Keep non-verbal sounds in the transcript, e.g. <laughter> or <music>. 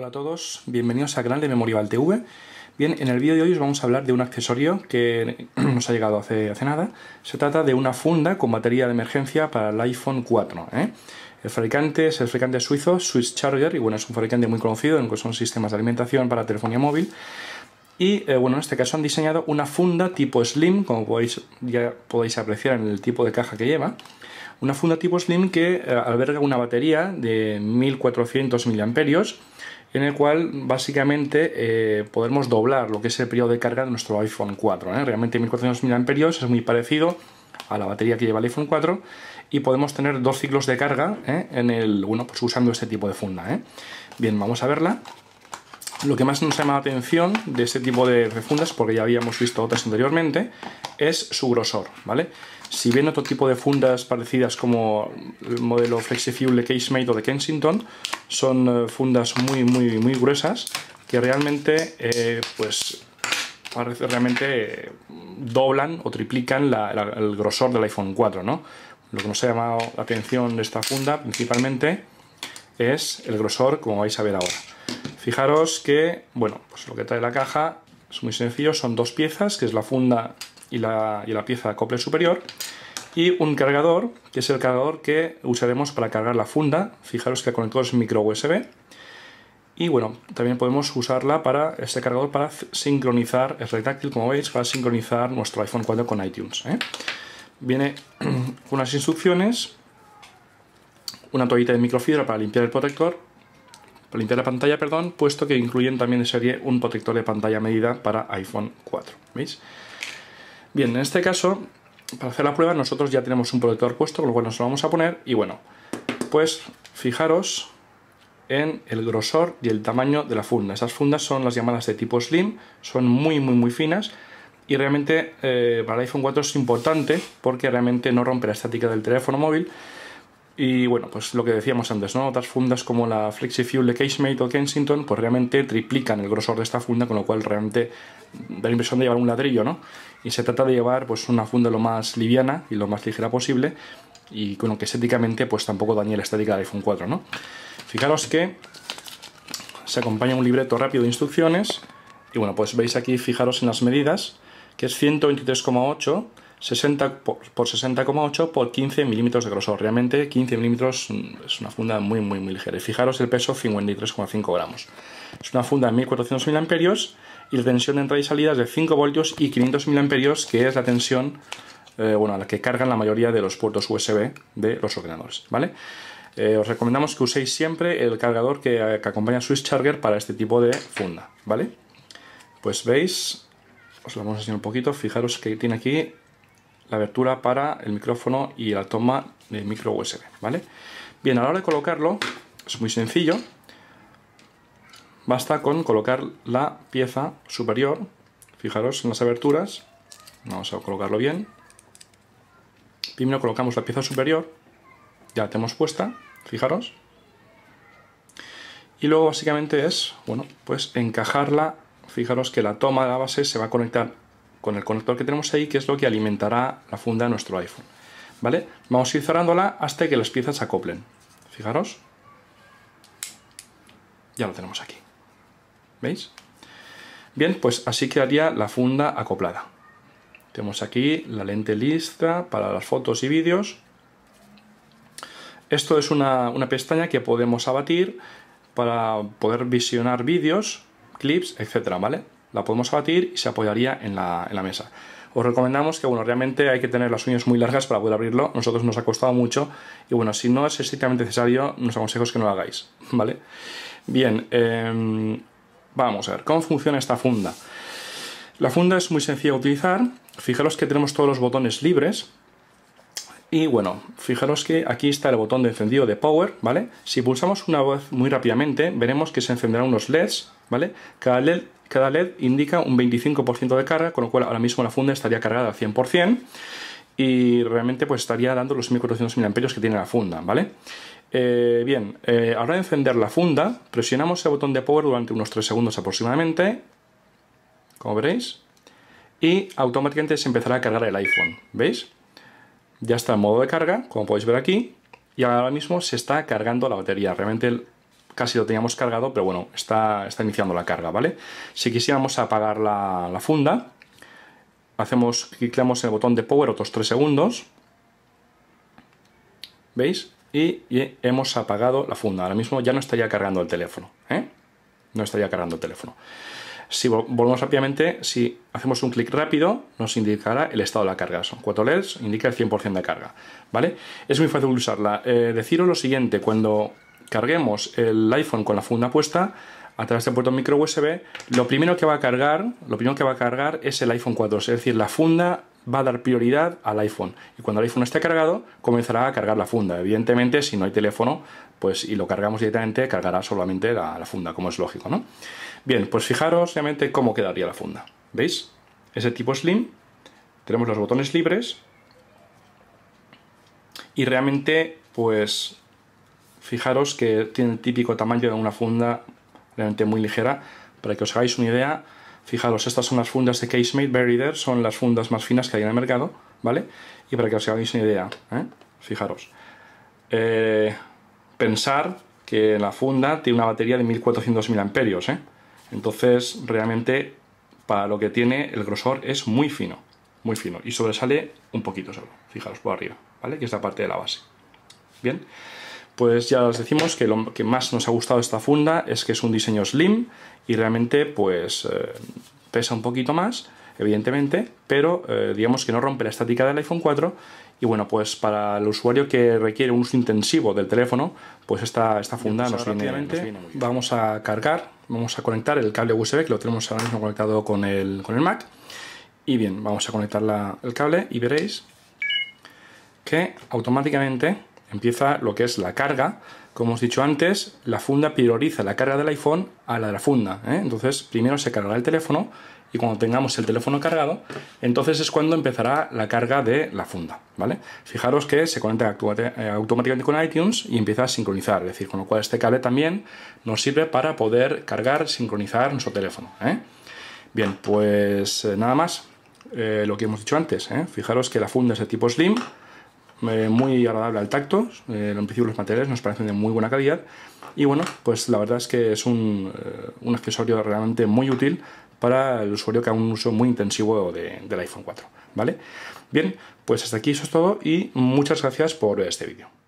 Hola a todos, bienvenidos al canal de Memorial TV. Bien, en el vídeo de hoy os vamos a hablar de un accesorio que <clears throat> nos ha llegado hace, hace nada. Se trata de una funda con batería de emergencia para el iPhone 4. ¿eh? El fabricante es el fabricante suizo Swiss Charger y bueno, es un fabricante muy conocido en que son sistemas de alimentación para telefonía móvil. Y eh, bueno, en este caso han diseñado una funda tipo Slim, como podéis, ya podéis apreciar en el tipo de caja que lleva. Una funda tipo Slim que eh, alberga una batería de 1400 mAh en el cual básicamente eh, podemos doblar lo que es el periodo de carga de nuestro iPhone 4. ¿eh? Realmente 1400 mAh es muy parecido a la batería que lleva el iPhone 4 y podemos tener dos ciclos de carga ¿eh? en el, bueno, pues usando este tipo de funda. Bien, vamos a verla. Lo que más nos llama la atención de este tipo de fundas, porque ya habíamos visto otras anteriormente, es su grosor, ¿vale? Si bien otro tipo de fundas parecidas como el modelo FlexiFuel de Casemate o de Kensington, son eh, fundas muy, muy, muy gruesas que realmente, eh, pues, realmente eh, doblan o triplican el grosor del iPhone 4, ¿no? Lo que nos ha llamado la atención de esta funda principalmente es el grosor, como vais a ver ahora. Fijaros que, bueno, pues lo que trae la caja es muy sencillo, son dos piezas, que es la funda y la, y la pieza de acople superior, y un cargador, que es el cargador que usaremos para cargar la funda. Fijaros que el conector es micro USB. Y bueno, también podemos usarla para este cargador para sincronizar, es retráctil como veis, para sincronizar nuestro iPhone 4 con iTunes. ¿eh? Viene <clears throat> unas instrucciones, una toallita de microfibra para limpiar el protector, para limpiar la pantalla, perdón, puesto que incluyen también de serie un protector de pantalla medida para iPhone 4. ¿Veis? Bien, en este caso, para hacer la prueba, nosotros ya tenemos un protector puesto, con lo cual nos lo vamos a poner. Y bueno, pues fijaros en el grosor y el tamaño de la funda. Esas fundas son las llamadas de tipo slim, son muy muy muy finas y realmente eh, para el iPhone 4 es importante porque realmente no rompe la estática del teléfono móvil y bueno, pues lo que decíamos antes, ¿no? Otras fundas como la FlexiFuel de Casemate o Kensington, pues realmente triplican el grosor de esta funda, con lo cual realmente da la impresión de llevar un ladrillo, ¿no? Y se trata de llevar pues una funda lo más liviana y lo más ligera posible y con lo que estéticamente pues tampoco dañe la estética del iPhone 4, ¿no? Fijaros que se acompaña un libreto rápido de instrucciones y bueno, pues veis aquí, fijaros en las medidas, que es 123,8 60 por 60,8 por 15 milímetros de grosor. Realmente 15 milímetros es una funda muy muy muy ligera. Y fijaros el peso 53,5 gramos. Es una funda de 1400 miliamperios y la tensión de entrada y salida es de 5 voltios y 500 miliamperios que es la tensión eh, bueno, a la que cargan la mayoría de los puertos USB de los ordenadores. ¿vale? Eh, os recomendamos que uséis siempre el cargador que, que acompaña Swiss Charger para este tipo de funda. ¿vale? Pues veis, os lo vamos a enseñar un poquito, fijaros que tiene aquí la abertura para el micrófono y la toma de micro USB, ¿vale? Bien, a la hora de colocarlo es muy sencillo. Basta con colocar la pieza superior, fijaros en las aberturas, vamos a colocarlo bien. Primero colocamos la pieza superior, ya la tenemos puesta, fijaros. Y luego básicamente es, bueno, pues encajarla, fijaros que la toma de la base se va a conectar con el conector que tenemos ahí, que es lo que alimentará la funda de nuestro iPhone. ¿Vale? Vamos a ir cerrándola hasta que las piezas se acoplen. Fijaros. Ya lo tenemos aquí. ¿Veis? Bien, pues así quedaría la funda acoplada. Tenemos aquí la lente lista para las fotos y vídeos. Esto es una, una pestaña que podemos abatir para poder visionar vídeos, clips, etcétera, ¿vale? La podemos abatir y se apoyaría en la, mesa. Os recomendamos que, bueno, realmente hay que tener las uñas muy largas para poder abrirlo. Nosotros nos ha costado mucho y, bueno, si no es estrictamente necesario, nos aconsejo que no lo hagáis, <laughs> ¿vale? Bien, em, vamos a ver, ¿cómo funciona esta funda? La funda es muy sencilla de utilizar. Fijaros que tenemos todos los botones libres. Y bueno, fijaros que aquí está el botón de encendido de power, ¿vale? Si pulsamos una vez muy rápidamente, veremos que se encenderán unos LEDs, ¿vale? Cada LED cada LED indica un 25% de carga, con lo cual ahora mismo la funda estaría cargada al 100% y realmente pues estaría dando los 1400 mAh que tiene la funda, ¿vale? Eh, bien, eh, ahora de encender la funda, presionamos el botón de power durante unos 3 segundos aproximadamente, como veréis, y automáticamente se empezará a cargar el iPhone, ¿veis? Ya está en modo de carga, como podéis ver aquí, y ahora mismo se está cargando la batería. Realmente casi lo teníamos cargado, pero bueno, está, está iniciando la carga, ¿vale? Si quisiéramos apagar la, funda, hacemos, clicamos en el botón de power otros 3 segundos, ¿veis? Y, hemos apagado la funda. Ahora mismo ya no estaría cargando el teléfono, ¿eh? No estaría cargando el teléfono. Si volvemos rápidamente, si hacemos un clic rápido, nos indicará el estado de la carga. Son cuatro LEDs, indica el 100% de carga. ¿vale? Es muy fácil usarla. Eh, deciros lo siguiente, cuando carguemos el iPhone con la funda puesta, a través del puerto micro USB, lo primero que va a cargar, lo primero que va a cargar es el iPhone 4, es decir, la funda va a dar prioridad al iPhone y cuando el iPhone esté cargado comenzará a cargar la funda. Evidentemente, si no hay teléfono, pues y lo cargamos directamente, cargará solamente la, la funda, como es lógico, ¿no? Bien, pues fijaros realmente cómo quedaría la funda. ¿Veis? Ese tipo slim, tenemos los botones libres y realmente, pues, fijaros que tiene el típico tamaño de una funda realmente muy ligera. Para que os hagáis una idea, fijaros, estas son las fundas de Casemate Verider, son las fundas más finas que hay en el mercado, ¿vale? Y para que os hagáis una idea, ¿eh? fijaros. Eh, pensar que la funda tiene una batería de 1400 mAh, ¿eh? Entonces, realmente, para lo que tiene, el grosor es muy fino, muy fino, y sobresale un poquito solo, fijaros por arriba, ¿vale? Que es la parte de la base. Bien, pues ya os decimos que lo que más nos ha gustado de esta funda es que es un diseño slim y realmente, pues, eh, pesa un poquito más, evidentemente, pero eh, digamos que no rompe la estática del iPhone 4 y bueno, pues para el usuario que requiere un uso intensivo del teléfono, pues esta, esta funda pues nos, viene, nos, viene, muy bien. Vamos a cargar, vamos a conectar el cable USB, que lo tenemos ahora mismo conectado con el, con el Mac. Y bien, vamos a conectar la, el cable y veréis que automáticamente empieza lo que es la carga. Como os he dicho antes, la funda prioriza la carga del iPhone a la de la funda. ¿eh? Entonces, primero se cargará el teléfono y cuando tengamos el teléfono cargado, entonces es cuando empezará la carga de la funda, ¿vale? Fijaros que se conecta eh, automáticamente con iTunes y empieza a sincronizar, es decir, con lo cual este cable también nos sirve para poder cargar, sincronizar nuestro teléfono, ¿eh? Bien, pues eh, nada más, lo que hemos dicho antes, fijaros que la funda es de tipo slim, muy agradable al tacto, en principio los materiales nos parecen de muy buena calidad y bueno, pues la verdad es que es un, un accesorio realmente muy útil para el usuario que haga un uso muy intensivo de, del iPhone 4. ¿Vale? Bien, pues hasta aquí eso es todo y muchas gracias por este vídeo.